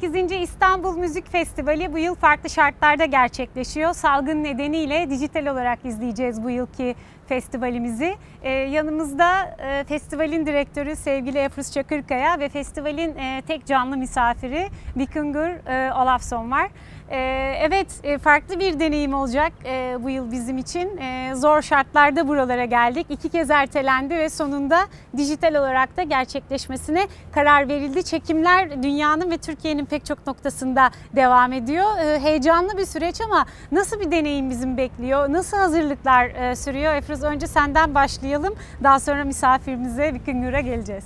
8. İstanbul Müzik Festivali bu yıl farklı şartlarda gerçekleşiyor. Salgın nedeniyle dijital olarak izleyeceğiz bu yılki festivalimizi. Ee, yanımızda e, festivalin direktörü sevgili Efruz Çakırkaya ve festivalin e, tek canlı misafiri Vikingur e, Olafsson var. E, evet e, farklı bir deneyim olacak e, bu yıl bizim için. E, zor şartlarda buralara geldik. İki kez ertelendi ve sonunda dijital olarak da gerçekleşmesine karar verildi. Çekimler dünyanın ve Türkiye'nin pek çok noktasında devam ediyor. Heyecanlı bir süreç ama nasıl bir deneyim bizim bekliyor? Nasıl hazırlıklar sürüyor? Efruz önce senden başlayalım. Daha sonra misafirimize Vikingur'a geleceğiz.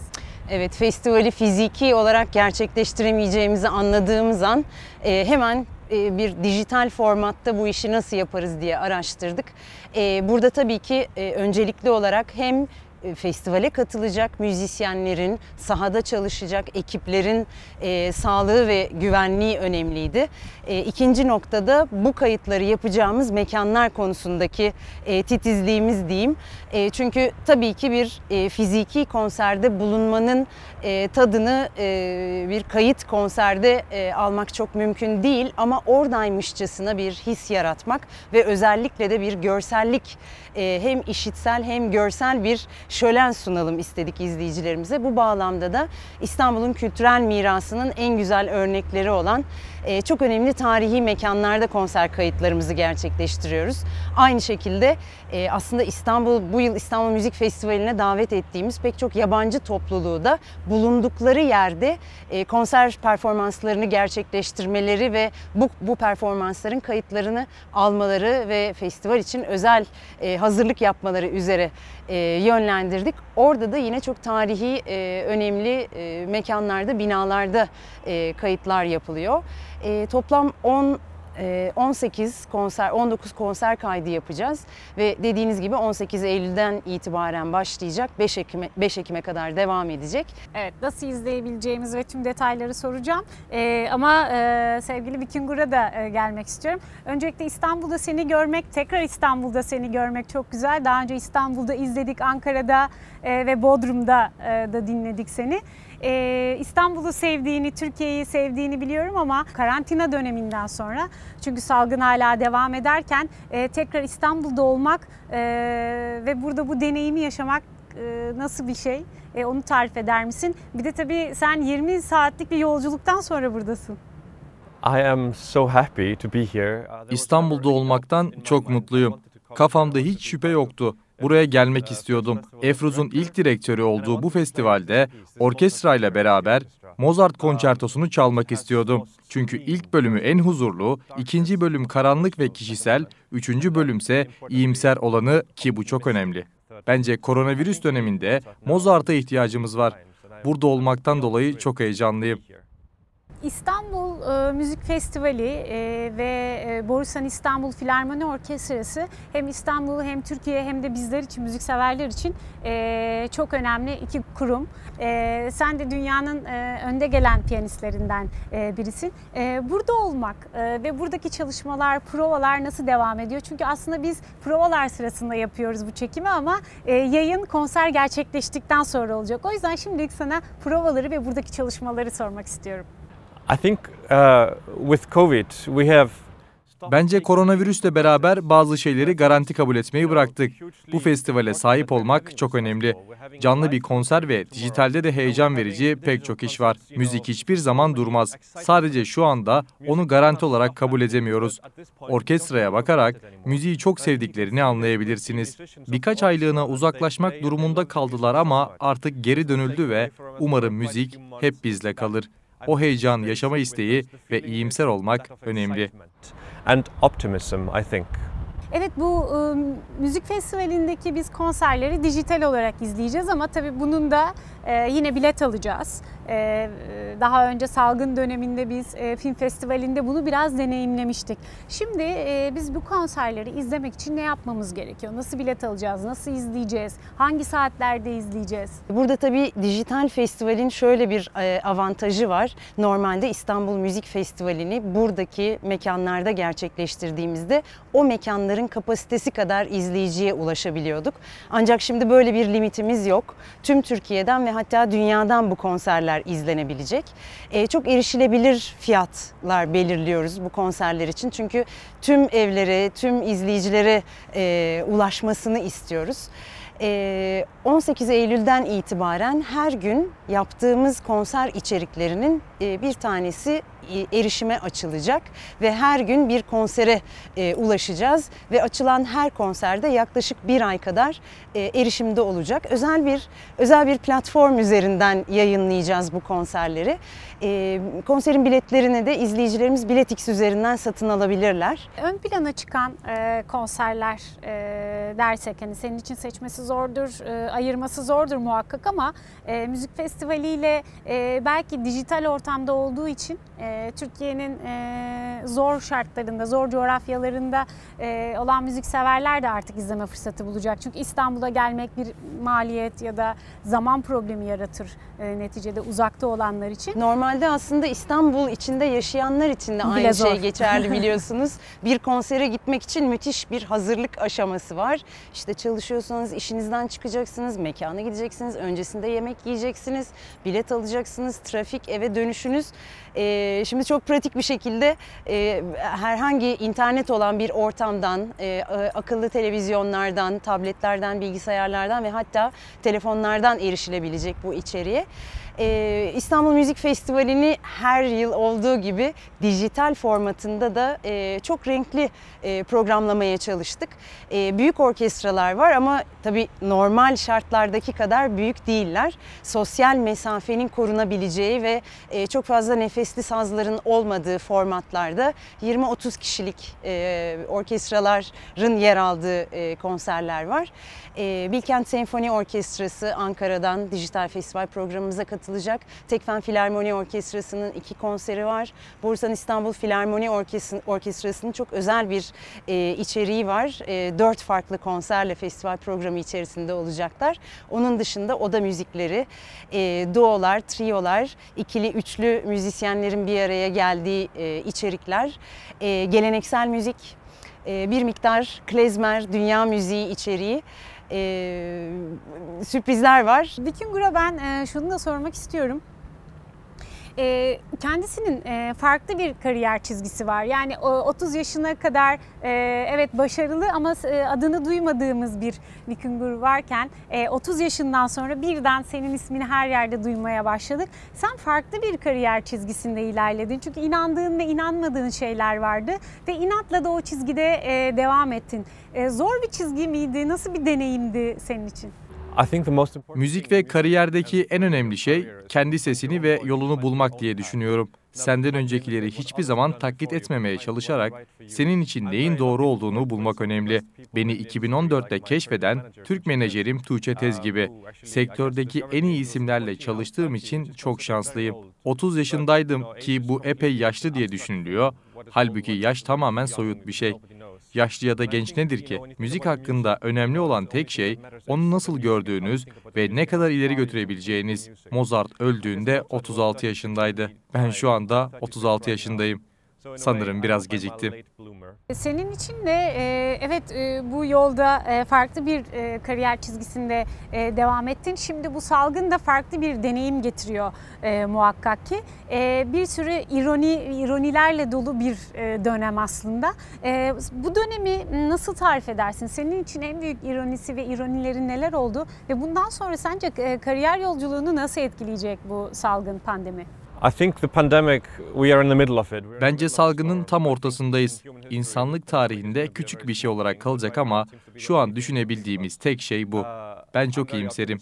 Evet, festivali fiziki olarak gerçekleştiremeyeceğimizi anladığımız an hemen bir dijital formatta bu işi nasıl yaparız diye araştırdık. E, burada tabii ki e, öncelikli olarak hem e, festivale katılacak müzisyenlerin, sahada çalışacak ekiplerin e, sağlığı ve güvenliği önemliydi. E, ikinci noktada bu kayıtları yapacağımız mekanlar konusundaki e, titizliğimiz diyeyim. E, çünkü tabii ki bir e, fiziki konserde bulunmanın e, tadını e, bir kayıt konserde e, almak çok mümkün değil ama oradaymışçasına bir his yaratmak ve özellikle de bir görsellik e, hem işitsel hem görsel bir şölen sunalım istedik izleyicilerimize. Bu bağlamda da İstanbul'un kültürel mirasının en güzel örnekleri olan e, çok önemli tarihi mekanlarda konser kayıtlarımızı gerçekleştiriyoruz. Aynı şekilde e, aslında İstanbul bu yıl İstanbul Müzik Festivali'ne davet ettiğimiz pek çok yabancı topluluğu da bulundukları yerde e, konser performanslarını gerçekleştirmeleri ve bu, bu performansların kayıtlarını almaları ve festival için özel e, hazırlık yapmaları üzere e, yönlendirdik. Orada da yine çok tarihi e, önemli e, mekanlarda, binalarda e, kayıtlar yapılıyor. E, toplam 10 18 konser, 19 konser kaydı yapacağız ve dediğiniz gibi 18 Eylül'den itibaren başlayacak. 5 Ekim'e 5 Ekim'e kadar devam edecek. Evet, nasıl izleyebileceğimiz ve tüm detayları soracağım. Ee, ama e, sevgili Vikingur'a da e, gelmek istiyorum. Öncelikle İstanbul'da seni görmek, tekrar İstanbul'da seni görmek çok güzel. Daha önce İstanbul'da izledik, Ankara'da e, ve Bodrum'da e, da dinledik seni. Ee, İstanbul'u sevdiğini, Türkiye'yi sevdiğini biliyorum ama karantina döneminden sonra çünkü salgın hala devam ederken e, tekrar İstanbul'da olmak e, ve burada bu deneyimi yaşamak e, nasıl bir şey? E, onu tarif eder misin? Bir de tabii sen 20 saatlik bir yolculuktan sonra buradasın. I am so happy to be here. İstanbul'da olmaktan çok mutluyum. Kafamda hiç şüphe yoktu. Buraya gelmek istiyordum. Efruz'un ilk direktörü olduğu bu festivalde orkestrayla beraber Mozart konçertosunu çalmak istiyordum. Çünkü ilk bölümü en huzurlu, ikinci bölüm karanlık ve kişisel, üçüncü bölümse iyimser olanı ki bu çok önemli. Bence koronavirüs döneminde Mozart'a ihtiyacımız var. Burada olmaktan dolayı çok heyecanlıyım. İstanbul e, Müzik Festivali e, ve e, Borusan İstanbul Filarmoni Orkestrası hem İstanbul hem Türkiye hem de bizler için, müzikseverler için e, çok önemli iki kurum. E, sen de dünyanın e, önde gelen piyanistlerinden e, birisin. E, burada olmak e, ve buradaki çalışmalar, provalar nasıl devam ediyor? Çünkü aslında biz provalar sırasında yapıyoruz bu çekimi ama e, yayın konser gerçekleştikten sonra olacak. O yüzden şimdilik sana provaları ve buradaki çalışmaları sormak istiyorum. I think uh, with COVID we have Bence koronavirüsle beraber bazı şeyleri garanti kabul etmeyi bıraktık. Bu festivale sahip olmak çok önemli. Canlı bir konser ve dijitalde de heyecan verici pek çok iş var. Müzik hiçbir zaman durmaz. Sadece şu anda onu garanti olarak kabul edemiyoruz. Orkestraya bakarak müziği çok sevdiklerini anlayabilirsiniz. Birkaç aylığına uzaklaşmak durumunda kaldılar ama artık geri dönüldü ve umarım müzik hep bizle kalır. O heyecan, yaşama isteği ve iyimser olmak önemli. and optimism, I think. Evet bu e, müzik festivalindeki biz konserleri dijital olarak izleyeceğiz ama tabii bunun da e, yine bilet alacağız. E, daha önce salgın döneminde biz e, film festivalinde bunu biraz deneyimlemiştik. Şimdi e, biz bu konserleri izlemek için ne yapmamız gerekiyor? Nasıl bilet alacağız? Nasıl izleyeceğiz? Hangi saatlerde izleyeceğiz? Burada tabii dijital festivalin şöyle bir e, avantajı var. Normalde İstanbul Müzik Festivali'ni buradaki mekanlarda gerçekleştirdiğimizde o mekanların kapasitesi kadar izleyiciye ulaşabiliyorduk. Ancak şimdi böyle bir limitimiz yok. Tüm Türkiye'den ve hatta dünyadan bu konserler konserler izlenebilecek. E, çok erişilebilir fiyatlar belirliyoruz bu konserler için. Çünkü tüm evlere, tüm izleyicilere e, ulaşmasını istiyoruz. E, 18 Eylül'den itibaren her gün yaptığımız konser içeriklerinin e, bir tanesi e, erişime açılacak ve her gün bir konsere e, ulaşacağız ve açılan her konserde yaklaşık bir ay kadar e, erişimde olacak. Özel bir özel bir platform üzerinden yayınlayacağız bu konserleri. E, konserin biletlerini de izleyicilerimiz Biletix üzerinden satın alabilirler. Ön plana çıkan e, konserler e, dersek hani senin için seçmesi zordur, e, ayırması zordur muhakkak ama e, müzik festivaliyle e, belki dijital ortamda olduğu için e, Türkiye'nin e, zor şartlarında, zor coğrafyalarında e, olan müzikseverler de artık izleme fırsatı bulacak. Çünkü İstanbul'a gelmek bir maliyet ya da zaman problemi yaratır e, neticede uzakta olanlar için. Normalde aslında İstanbul içinde yaşayanlar için de Bile aynı zor. şey geçerli biliyorsunuz. bir konsere gitmek için müthiş bir hazırlık aşaması var. İşte çalışıyorsanız işinizden çıkacaksınız, mekana gideceksiniz, öncesinde yemek yiyeceksiniz, bilet alacaksınız, trafik, eve dönüşünüz. Ee, şimdi çok pratik bir şekilde e, herhangi internet olan bir ortamdan, e, e, akıllı televizyonlardan, tabletlerden, bilgisayarlardan ve hatta telefonlardan erişilebilecek bu içeriğe. Ee, İstanbul Müzik Festivali'ni her yıl olduğu gibi dijital formatında da e, çok renkli e, programlamaya çalıştık. E, büyük orkestralar var ama tabii normal şartlardaki kadar büyük değiller. Sosyal mesafenin korunabileceği ve e, çok fazla nefesli sazların olmadığı formatlarda 20-30 kişilik e, orkestraların yer aldığı e, konserler var. E, Bilkent Senfoni Orkestrası Ankara'dan dijital festival programımıza katılacak. Tekfen Filarmoni Orkestrası'nın iki konseri var. Bursan İstanbul Filarmoni Orkes- Orkestrası'nın çok özel bir e, içeriği var. E, dört farklı konserle festival programı içerisinde olacaklar. Onun dışında oda müzikleri, e, duolar, triolar, ikili, üçlü müzisyenlerin bir araya geldiği e, içerikler, e, geleneksel müzik, e, bir miktar klezmer, dünya müziği içeriği e, sürprizler var. Vikingur'a ben e, şunu da sormak istiyorum. E, kendisinin e, farklı bir kariyer çizgisi var. Yani o 30 yaşına kadar e, evet başarılı ama e, adını duymadığımız bir Vikingur varken e, 30 yaşından sonra birden senin ismini her yerde duymaya başladık. Sen farklı bir kariyer çizgisinde ilerledin. Çünkü inandığın ve inanmadığın şeyler vardı ve inatla da o çizgide e, devam ettin. E, zor bir çizgi miydi? Nasıl bir deneyimdi senin için? Müzik ve kariyerdeki en önemli şey kendi sesini ve yolunu bulmak diye düşünüyorum. Senden öncekileri hiçbir zaman taklit etmemeye çalışarak senin için neyin doğru olduğunu bulmak önemli. Beni 2014'te keşfeden Türk menajerim Tuğçe Tez gibi. Sektördeki en iyi isimlerle çalıştığım için çok şanslıyım. 30 yaşındaydım ki bu epey yaşlı diye düşünülüyor. Halbuki yaş tamamen soyut bir şey. Yaşlı ya da genç nedir ki? Müzik hakkında önemli olan tek şey onu nasıl gördüğünüz ve ne kadar ileri götürebileceğiniz. Mozart öldüğünde 36 yaşındaydı. Ben şu anda 36 yaşındayım. Sanırım biraz geciktim. Senin için de e, evet e, bu yolda e, farklı bir e, kariyer çizgisinde e, devam ettin. Şimdi bu salgın da farklı bir deneyim getiriyor e, muhakkak ki. E, bir sürü ironi ironilerle dolu bir e, dönem aslında. E, bu dönemi nasıl tarif edersin? Senin için en büyük ironisi ve ironilerin neler oldu? Ve bundan sonra sence e, kariyer yolculuğunu nasıl etkileyecek bu salgın pandemi? I think the pandemic, we are in the middle of it. We're- Bence salgının tam ortasındayız. İnsanlık tarihinde küçük bir şey olarak kalacak ama şu an düşünebildiğimiz tek şey bu. Ben çok iyimserim.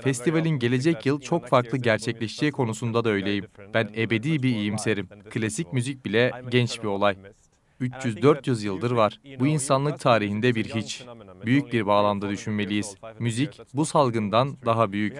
Festivalin gelecek yıl çok farklı gerçekleşeceği konusunda da öyleyim. Ben ebedi bir iyimserim. Klasik müzik bile genç bir olay. 300-400 yıldır var. Bu insanlık tarihinde bir hiç. Büyük bir bağlamda düşünmeliyiz. Müzik bu salgından daha büyük.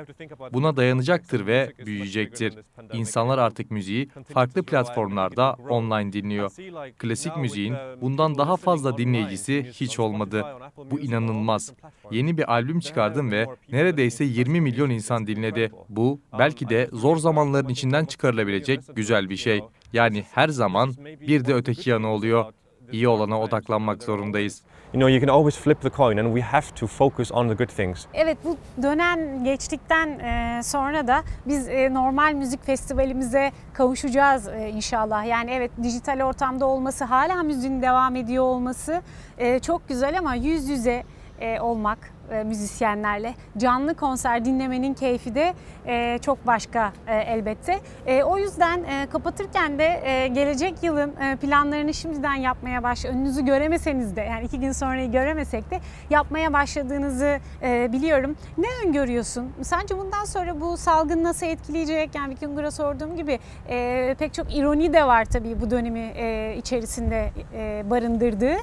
Buna dayanacaktır ve büyüyecektir. İnsanlar artık müziği farklı platformlarda online dinliyor. Klasik müziğin bundan daha fazla dinleyicisi hiç olmadı. Bu inanılmaz. Yeni bir albüm çıkardım ve neredeyse 20 milyon insan dinledi. Bu belki de zor zamanların içinden çıkarılabilecek güzel bir şey. Yani her zaman bir de öteki yanı oluyor. İyi olana odaklanmak zorundayız. You know, you can always flip the coin and we have to focus on the good things. Evet bu dönem geçtikten e, sonra da biz e, normal müzik festivalimize kavuşacağız e, inşallah. Yani evet dijital ortamda olması, hala müziğin devam ediyor olması e, çok güzel ama yüz yüze e, olmak e, müzisyenlerle canlı konser dinlemenin keyfi de e, çok başka e, elbette. E, o yüzden e, kapatırken de e, gelecek yılın e, planlarını şimdiden yapmaya baş. Önünüzü göremeseniz de yani iki gün sonrayı göremesek de yapmaya başladığınızı e, biliyorum. Ne öngörüyorsun? Sence bundan sonra bu salgın nasıl etkileyecek? Yani Vikingur'a sorduğum gibi e, pek çok ironi de var tabii bu dönemi e, içerisinde e, barındırdığı.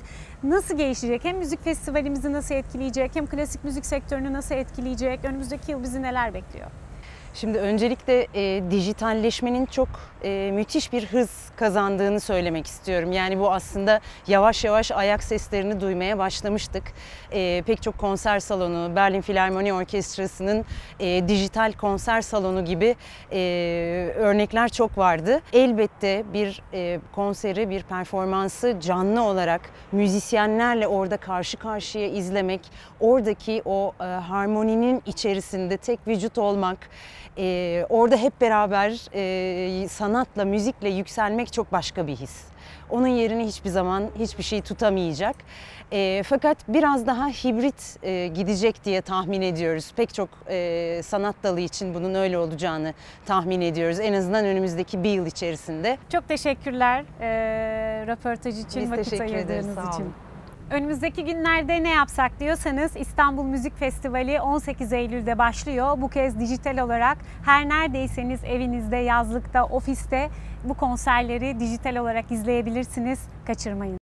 Nasıl gelişecek? Hem müzik festivalimizi nasıl etkileyecek? Hem klasik müzik sektörünü nasıl etkileyecek? Önümüzdeki yıl bizi neler bekliyor? Şimdi öncelikle e, dijitalleşmenin çok e, müthiş bir hız kazandığını söylemek istiyorum. Yani bu aslında yavaş yavaş ayak seslerini duymaya başlamıştık. E, pek çok konser salonu, Berlin Filarmoni Orkestrası'nın e, dijital konser salonu gibi e, örnekler çok vardı. Elbette bir e, konseri, bir performansı canlı olarak müzisyenlerle orada karşı karşıya izlemek, oradaki o e, harmoninin içerisinde tek vücut olmak, e, orada hep beraber e, sanatla, müzikle yükselmek çok başka bir his. Onun yerini hiçbir zaman hiçbir şey tutamayacak. E, fakat biraz daha hibrit e, gidecek diye tahmin ediyoruz. Pek çok e, sanat dalı için bunun öyle olacağını tahmin ediyoruz. En azından önümüzdeki bir yıl içerisinde. Çok teşekkürler e, röportaj için, Biz vakit ayırdığınız için. Önümüzdeki günlerde ne yapsak diyorsanız İstanbul Müzik Festivali 18 Eylül'de başlıyor. Bu kez dijital olarak her neredeyseniz evinizde, yazlıkta, ofiste bu konserleri dijital olarak izleyebilirsiniz. Kaçırmayın.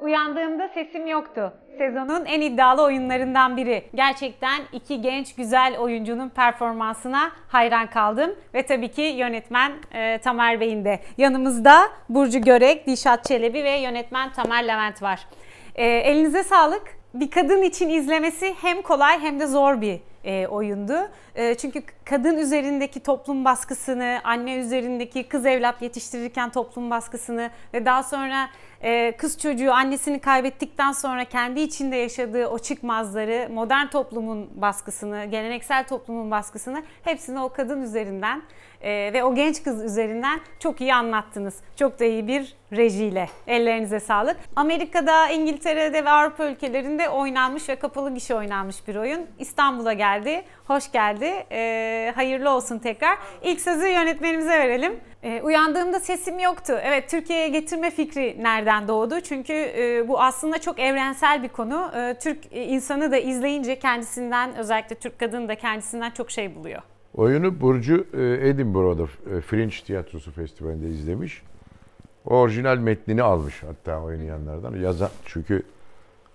Uyandığımda sesim yoktu. Sezonun en iddialı oyunlarından biri. Gerçekten iki genç güzel oyuncunun performansına hayran kaldım. Ve tabii ki yönetmen e, Tamer Bey'in de. Yanımızda Burcu Görek, Dişat Çelebi ve yönetmen Tamer Levent var. E, elinize sağlık. Bir kadın için izlemesi hem kolay hem de zor bir e, oyundu. E, çünkü kadın üzerindeki toplum baskısını, anne üzerindeki kız evlat yetiştirirken toplum baskısını ve daha sonra e, kız çocuğu annesini kaybettikten sonra kendi içinde yaşadığı o çıkmazları, modern toplumun baskısını, geleneksel toplumun baskısını hepsini o kadın üzerinden e, ve o genç kız üzerinden çok iyi anlattınız. Çok da iyi bir rejiyle. Ellerinize sağlık. Amerika'da, İngiltere'de ve Avrupa ülkelerinde oynanmış ve kapalı gişe oynanmış bir oyun. İstanbul'a geldi. Hoş geldi. E, hayırlı olsun tekrar. İlk sözü yönetmenimize verelim. E, uyandığımda sesim yoktu. Evet Türkiye'ye getirme fikri nereden doğdu? Çünkü e, bu aslında çok evrensel bir konu. E, Türk insanı da izleyince kendisinden özellikle Türk kadını da kendisinden çok şey buluyor. Oyunu Burcu e, Edinburgh'da e, Fringe Tiyatrosu Festivali'nde izlemiş. O orijinal metnini almış hatta oynayanlardan. Yazan, çünkü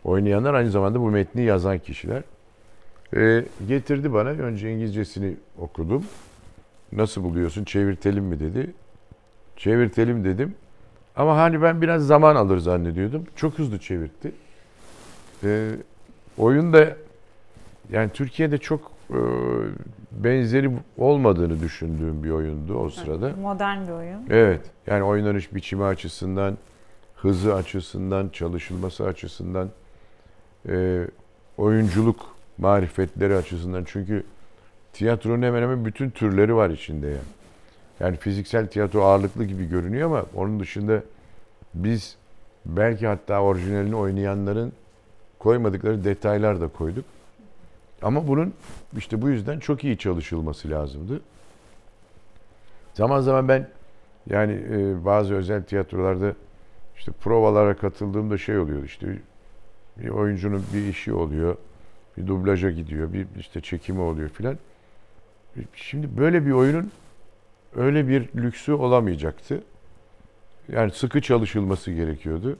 oynayanlar aynı zamanda bu metni yazan kişiler. E, getirdi bana. Önce İngilizcesini okudum. Nasıl buluyorsun? Çevirtelim mi dedi. Çevirtelim dedim. Ama hani ben biraz zaman alır zannediyordum. Çok hızlı çevirtti. E, oyun da yani Türkiye'de çok e, benzeri olmadığını düşündüğüm bir oyundu o sırada. Modern bir oyun. Evet. Yani oynanış biçimi açısından, hızı açısından, çalışılması açısından, e, oyunculuk marifetleri açısından. Çünkü tiyatronun hemen hemen bütün türleri var içinde yani. Yani fiziksel tiyatro ağırlıklı gibi görünüyor ama onun dışında biz belki hatta orijinalini oynayanların koymadıkları detaylar da koyduk. Ama bunun işte bu yüzden çok iyi çalışılması lazımdı. Zaman zaman ben yani e, bazı özel tiyatrolarda işte provalara katıldığımda şey oluyor işte bir oyuncunun bir işi oluyor, bir dublaja gidiyor, bir işte çekimi oluyor filan. Şimdi böyle bir oyunun öyle bir lüksü olamayacaktı. Yani sıkı çalışılması gerekiyordu.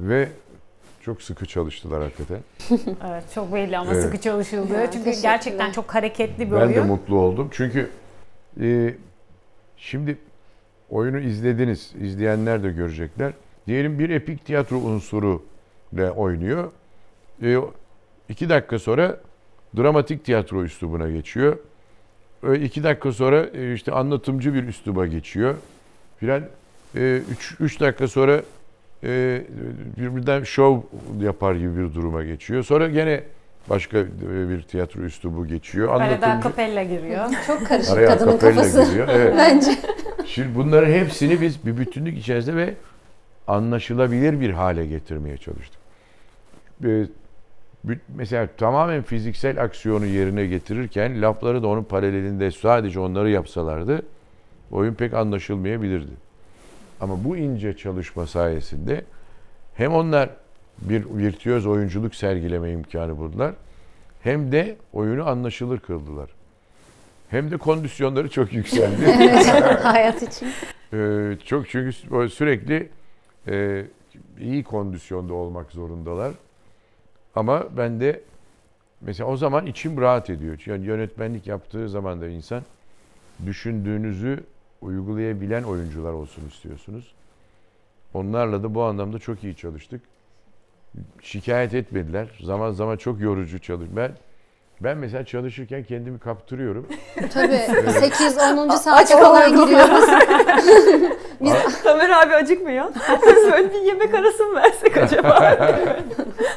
ve çok sıkı çalıştılar hakikaten. Evet çok belli ama Evet. sıkı çalışıldı. Ya, Çünkü gerçekten çok hareketli bir Ben de oyun. mutlu oldum. Çünkü e, şimdi oyunu izlediniz. izleyenler de görecekler. Diyelim bir epik tiyatro unsuru ile oynuyor. E, iki dakika sonra dramatik tiyatro üslubuna geçiyor. E, iki dakika sonra e, işte anlatımcı bir üsluba geçiyor. Filan. E, üç, üç dakika sonra e, birbirinden şov yapar gibi bir duruma geçiyor. Sonra gene başka e, bir tiyatro üslubu geçiyor. Arada Anlatımcı- kapella giriyor. Çok karışık Araya kadının kafası. giriyor. Evet. Bence. Şimdi bunların hepsini biz bir bütünlük içerisinde ve anlaşılabilir bir hale getirmeye çalıştık. Mesela tamamen fiziksel aksiyonu yerine getirirken lafları da onun paralelinde sadece onları yapsalardı oyun pek anlaşılmayabilirdi. Ama bu ince çalışma sayesinde hem onlar bir virtüöz oyunculuk sergileme imkanı buldular hem de oyunu anlaşılır kıldılar. Hem de kondisyonları çok yükseldi. Hayat için. Ee, çok çünkü sü- sürekli e, iyi kondisyonda olmak zorundalar. Ama ben de mesela o zaman içim rahat ediyor. Yani yönetmenlik yaptığı zaman da insan düşündüğünüzü uygulayabilen oyuncular olsun istiyorsunuz. Onlarla da bu anlamda çok iyi çalıştık. Şikayet etmediler. Zaman zaman çok yorucu çalış. Ben ben mesela çalışırken kendimi kaptırıyorum. Tabii 8-10. saat falan giriyoruz. Tamer abi acıkmıyor. Böyle bir yemek arası mı versek acaba?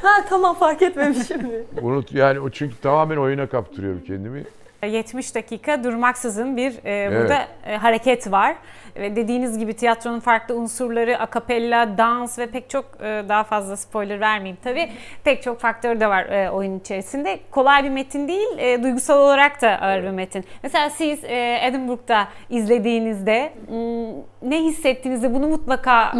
ha tamam fark etmemişim. Unut yani o çünkü tamamen oyuna kaptırıyorum kendimi. 70 dakika durmaksızın bir e, burada e, hareket var. Ve dediğiniz gibi tiyatronun farklı unsurları, akapella, dans ve pek çok e, daha fazla spoiler vermeyeyim tabii. Pek çok faktör de var e, oyun içerisinde. Kolay bir metin değil, e, duygusal olarak da ağır bir metin. Mesela siz e, Edinburgh'da izlediğinizde m, ne hissettiğinizde bunu mutlaka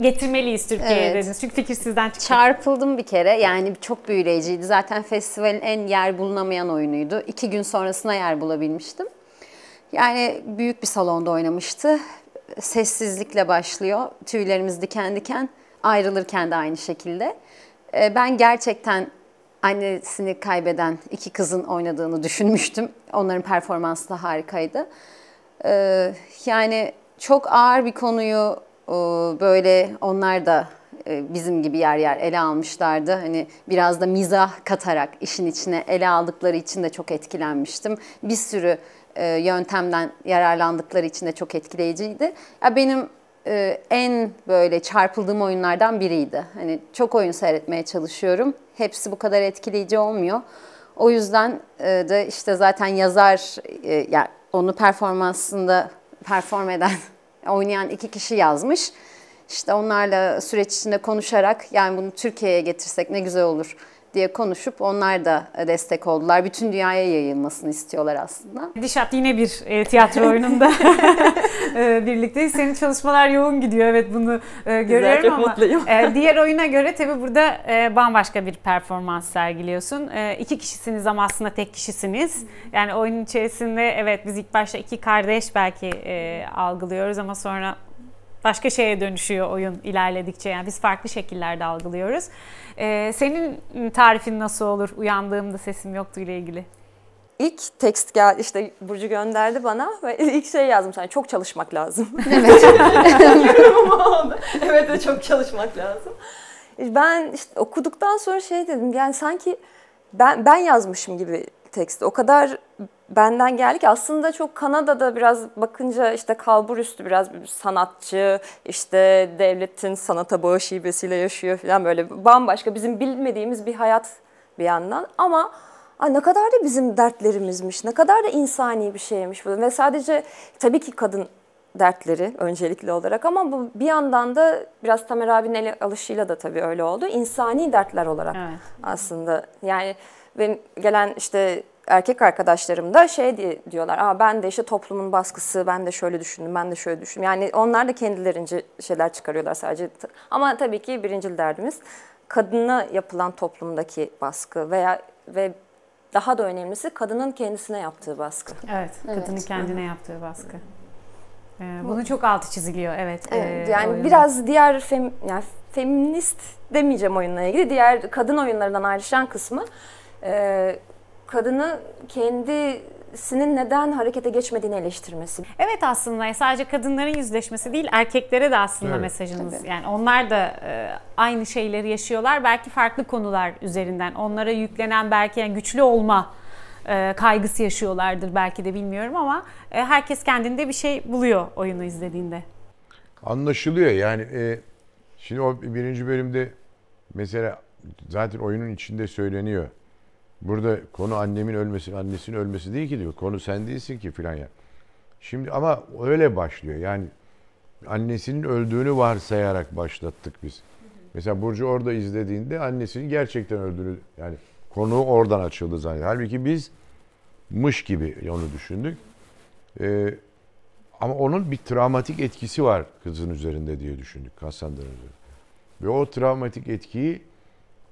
getirmeliyiz Türkiye'ye Evet. dediniz. Çünkü fikir sizden çıktı. Çarpıldım bir kere. Yani çok büyüleyiciydi. Zaten festivalin en yer bulunamayan oyunuydu. İki gün sonrasına yer bulabilmiştim. Yani büyük bir salonda oynamıştı. Sessizlikle başlıyor. Tüylerimiz diken diken. Ayrılırken de aynı şekilde. Ee, Ben gerçekten annesini kaybeden iki kızın oynadığını düşünmüştüm. Onların performansı da harikaydı. Ee, yani çok ağır bir konuyu e, böyle onlar da e, bizim gibi yer yer ele almışlardı. Hani biraz da mizah katarak işin içine ele aldıkları için de çok etkilenmiştim. Bir sürü e, yöntemden yararlandıkları için de çok etkileyiciydi. Ya benim e, en böyle çarpıldığım oyunlardan biriydi. Hani çok oyun seyretmeye çalışıyorum. Hepsi bu kadar etkileyici olmuyor. O yüzden e, de işte zaten yazar e, yani onu performansında perform eden, oynayan iki kişi yazmış. İşte onlarla süreç içinde konuşarak yani bunu Türkiye'ye getirsek ne güzel olur diye konuşup onlar da destek oldular. Bütün dünyaya yayılmasını istiyorlar aslında. Dişat yine bir e, tiyatro oyununda e, birlikte. Senin çalışmalar yoğun gidiyor evet bunu e, görüyorum çok ama mutluyum. e, diğer oyuna göre tabii burada e, bambaşka bir performans sergiliyorsun. E, iki kişisiniz ama aslında tek kişisiniz. Yani oyunun içerisinde evet biz ilk başta iki kardeş belki e, algılıyoruz ama sonra başka şeye dönüşüyor oyun ilerledikçe. Yani biz farklı şekillerde algılıyoruz. E, senin tarifin nasıl olur uyandığımda sesim yoktu ile ilgili? İlk tekst geldi işte Burcu gönderdi bana ve ilk şey yazdım sana çok çalışmak lazım. Evet. Evet de çok çalışmak lazım. Ben işte okuduktan sonra şey dedim yani sanki ben ben yazmışım gibi teksti. O kadar benden geldi ki aslında çok Kanada'da biraz bakınca işte kalbur üstü biraz bir sanatçı işte devletin sanata bağış hibesiyle yaşıyor falan böyle bambaşka bizim bilmediğimiz bir hayat bir yandan ama Ay ne kadar da bizim dertlerimizmiş, ne kadar da insani bir şeymiş bu. Ve sadece tabii ki kadın dertleri öncelikli olarak ama bu bir yandan da biraz Tamer abinin ele alışıyla da tabii öyle oldu. İnsani dertler olarak Evet. aslında. Yani benim gelen işte erkek arkadaşlarım da şey diye diyorlar. Aa ben de işte toplumun baskısı, ben de şöyle düşündüm, ben de şöyle düşündüm. Yani onlar da kendilerince şeyler çıkarıyorlar sadece. Ama tabii ki birincil derdimiz kadına yapılan toplumdaki baskı veya ve daha da önemlisi kadının kendisine yaptığı baskı. Evet, kadının Evet. kendine yaptığı baskı. Ee, bunun çok altı çiziliyor evet. Evet, e, yani oyunda. biraz diğer fem, yani feminist demeyeceğim oyunla ilgili. Diğer kadın oyunlarından ayrışan kısmı e, kadını kendisinin neden harekete geçmediğini eleştirmesi. Evet aslında sadece kadınların yüzleşmesi değil erkeklere de aslında Evet. mesajınız. Yani onlar da e, aynı şeyleri yaşıyorlar. Belki farklı konular üzerinden. Onlara yüklenen belki yani güçlü olma e, kaygısı yaşıyorlardır belki de bilmiyorum ama e, herkes kendinde bir şey buluyor oyunu izlediğinde. Anlaşılıyor yani. e, şimdi o birinci bölümde mesela zaten oyunun içinde söyleniyor. Burada konu annemin ölmesi, annesinin ölmesi değil ki diyor. Konu sen değilsin ki filan ya. Şimdi ama öyle başlıyor. Yani annesinin öldüğünü varsayarak başlattık biz. Mesela Burcu orada izlediğinde annesinin gerçekten öldüğünü yani konu oradan açıldı zaten. Halbuki biz mış gibi onu düşündük. Ee, ama onun bir travmatik etkisi var kızın üzerinde diye düşündük Cassandra'nın üzerinde. Ve o travmatik etkiyi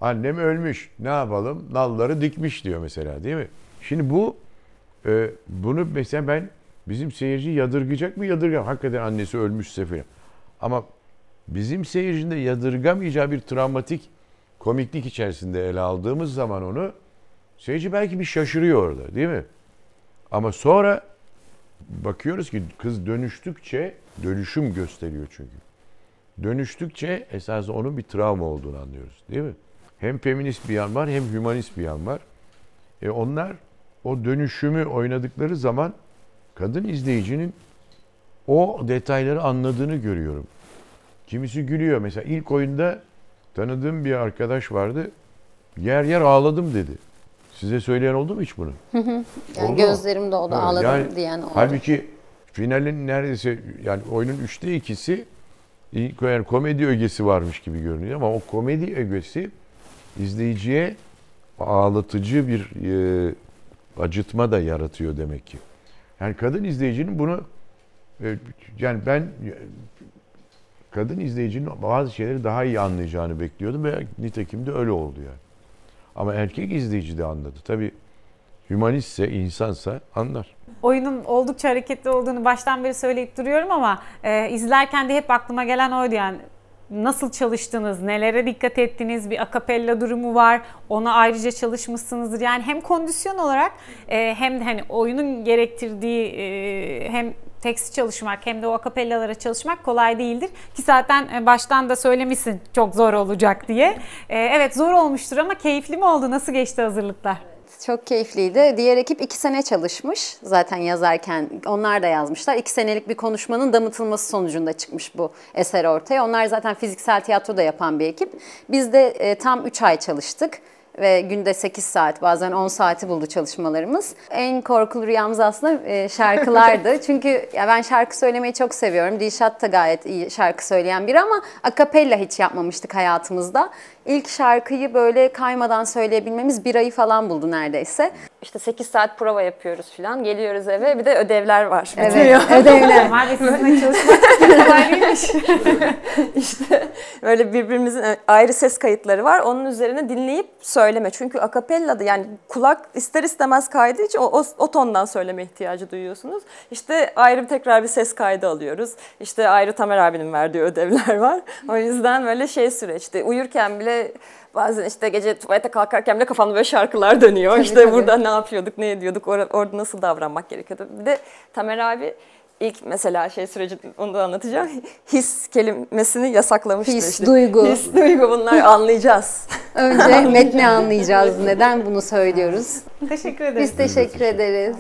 annem ölmüş ne yapalım nalları dikmiş diyor mesela değil mi? Şimdi bu e, bunu mesela ben bizim seyirci yadırgayacak mı yadırgam. Hakikaten annesi ölmüşse falan. Ama bizim seyircinde yadırgamayacağı bir travmatik komiklik içerisinde ele aldığımız zaman onu seyirci belki bir şaşırıyor orada değil mi? Ama sonra bakıyoruz ki kız dönüştükçe dönüşüm gösteriyor çünkü. Dönüştükçe esasında onun bir travma olduğunu anlıyoruz değil mi? Hem feminist bir yan var hem hümanist bir yan var. E onlar o dönüşümü oynadıkları zaman kadın izleyicinin o detayları anladığını görüyorum. Kimisi gülüyor. Mesela ilk oyunda tanıdığım bir arkadaş vardı. Yer yer ağladım dedi. Size söyleyen oldu mu hiç bunu? Yani Oldu gözlerim doldu Evet, ağladım yani diyen oldu. Halbuki finalin neredeyse yani oyunun üçte ikisi yani komedi ögesi varmış gibi görünüyor ama o komedi ögesi izleyiciye ağlatıcı bir e, acıtma da yaratıyor demek ki. Yani kadın izleyicinin bunu e, yani ben e, kadın izleyicinin bazı şeyleri daha iyi anlayacağını bekliyordum ve nitekim de öyle oldu yani. Ama erkek izleyici de anladı. Tabii hümanistse, insansa anlar. Oyunun oldukça hareketli olduğunu baştan beri söyleyip duruyorum ama e, izlerken de hep aklıma gelen oydu yani. Nasıl çalıştınız, nelere dikkat ettiniz, bir akapella durumu var, ona ayrıca çalışmışsınızdır. Yani hem kondisyon olarak e, hem de hani oyunun gerektirdiği e, hem tekst çalışmak hem de o akapellalara çalışmak kolay değildir. Ki zaten e, baştan da söylemişsin çok zor olacak diye. Evet zor olmuştur ama keyifli mi oldu? Nasıl geçti hazırlıklar? Çok keyifliydi. Diğer ekip iki sene çalışmış zaten yazarken. Onlar da yazmışlar. İki senelik bir konuşmanın damıtılması sonucunda çıkmış bu eser ortaya. Onlar zaten fiziksel tiyatro da yapan bir ekip. Biz de e, tam 3 ay çalıştık ve günde 8 saat bazen 10 saati buldu çalışmalarımız. En korkulu rüyamız aslında e, şarkılardı. Çünkü ya ben şarkı söylemeyi çok seviyorum. Dilşat da gayet iyi şarkı söyleyen biri ama akapella hiç yapmamıştık hayatımızda. İlk şarkıyı böyle kaymadan söyleyebilmemiz bir ayı falan buldu neredeyse. İşte 8 saat prova yapıyoruz falan. Geliyoruz eve bir de ödevler var. Evet, ödevler. Normal ve sizinle çalışmak kolay değilmiş. işte böyle birbirimizin ayrı ses kayıtları var. Onun üzerine dinleyip söyleme. Çünkü akapellada yani kulak ister istemez kaydığı için o, o, o tondan söyleme ihtiyacı duyuyorsunuz. İşte ayrı bir tekrar bir ses kaydı alıyoruz. İşte ayrı Tamer abinin verdiği ödevler var. O yüzden böyle şey süreçti. Uyurken bile bazen işte gece tuvalete kalkarken bile kafamda böyle şarkılar dönüyor. işte tabii. burada ne yapıyorduk, ne ediyorduk, or- orada nasıl davranmak gerekiyordu. Bir de Tamer abi ilk mesela şey süreci onu da anlatacağım. His kelimesini yasaklamıştı. His, işte. duygu. His, duygu bunlar anlayacağız. Önce metni anlayacağız. Neden bunu söylüyoruz? Teşekkür ederim. Biz teşekkür ederiz.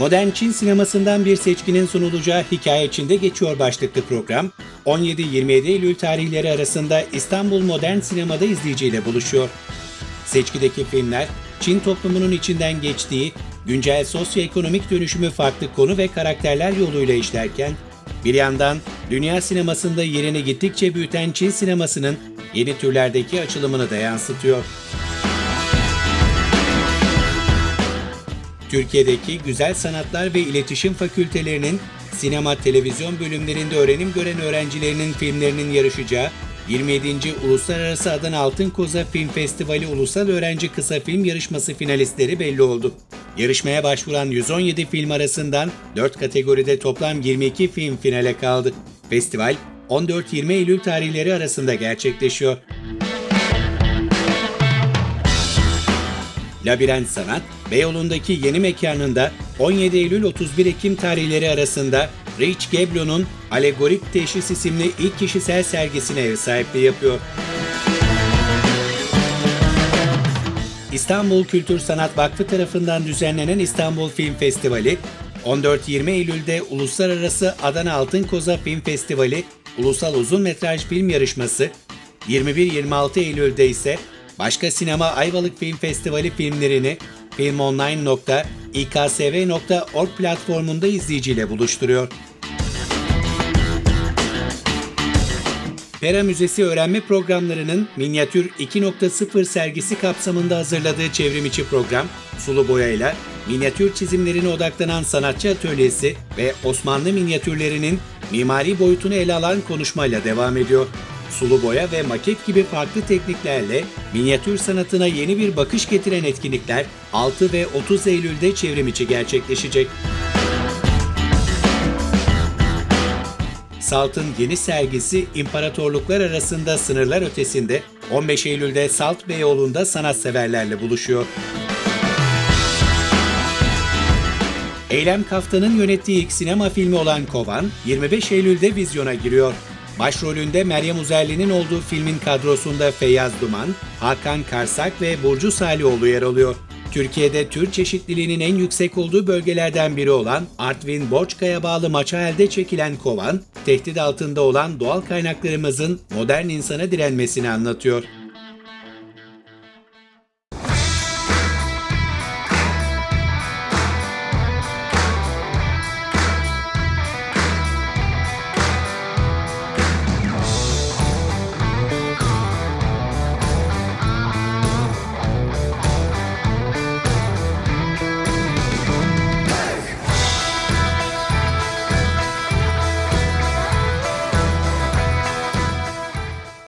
Modern Çin sinemasından bir seçkinin sunulacağı Hikaye içinde geçiyor başlıklı program, 17-27 Eylül tarihleri arasında İstanbul Modern Sinema'da izleyiciyle buluşuyor. Seçkideki filmler, Çin toplumunun içinden geçtiği güncel sosyoekonomik dönüşümü farklı konu ve karakterler yoluyla işlerken, bir yandan dünya sinemasında yerini gittikçe büyüten Çin sinemasının yeni türlerdeki açılımını da yansıtıyor. Türkiye'deki Güzel Sanatlar ve İletişim Fakültelerinin sinema, televizyon bölümlerinde öğrenim gören öğrencilerinin filmlerinin yarışacağı 27. Uluslararası Adana Altın Koza Film Festivali Ulusal Öğrenci Kısa Film Yarışması finalistleri belli oldu. Yarışmaya başvuran 117 film arasından 4 kategoride toplam 22 film finale kaldı. Festival 14-20 Eylül tarihleri arasında gerçekleşiyor. Labirent Sanat, Beyoğlu'ndaki yeni mekanında 17 Eylül 31 Ekim tarihleri arasında Rich Geblo'nun Alegorik Teşhis isimli ilk kişisel sergisine ev sahipliği yapıyor. İstanbul Kültür Sanat Vakfı tarafından düzenlenen İstanbul Film Festivali, 14-20 Eylül'de Uluslararası Adana Altın Koza Film Festivali Ulusal Uzun Metraj Film Yarışması, 21-26 Eylül'de ise Başka Sinema Ayvalık Film Festivali filmlerini filmonline.iksv.org platformunda izleyiciyle buluşturuyor. Pera Müzesi öğrenme programlarının Minyatür 2.0 sergisi kapsamında hazırladığı çevrimiçi program, sulu boyayla minyatür çizimlerine odaklanan sanatçı atölyesi ve Osmanlı minyatürlerinin mimari boyutunu ele alan konuşmayla devam ediyor. Sulu boya ve maket gibi farklı tekniklerle minyatür sanatına yeni bir bakış getiren etkinlikler 6 ve 30 Eylül'de çevrimiçi gerçekleşecek. Salt'ın yeni sergisi İmparatorluklar Arasında Sınırlar Ötesinde 15 Eylül'de Salt Beyoğlu'nda sanatseverlerle buluşuyor. Eylem Kaftan'ın yönettiği ilk sinema filmi olan Kovan, 25 Eylül'de vizyona giriyor. Başrolünde Meryem Uzerli'nin olduğu filmin kadrosunda Feyyaz Duman, Hakan Karsak ve Burcu Salioğlu yer alıyor. Türkiye'de tür çeşitliliğinin en yüksek olduğu bölgelerden biri olan Artvin Borçka'ya bağlı Maçael'de çekilen Kovan, tehdit altında olan doğal kaynaklarımızın modern insana direnmesini anlatıyor.